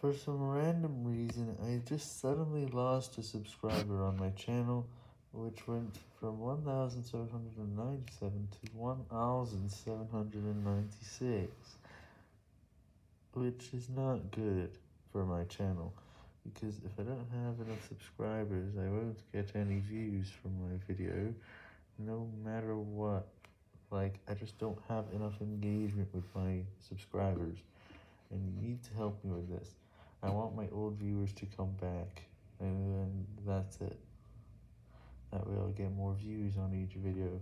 For some random reason, I just suddenly lost a subscriber on my channel, which went from 1,797 to 1,796, which is not good for my channel, because if I don't have enough subscribers, I won't get any views from my video, no matter what, like, I just don't have enough engagement with my subscribers, and you need to help me with this. I want my old viewers to come back, and that's it. That way I'll get more views on each video.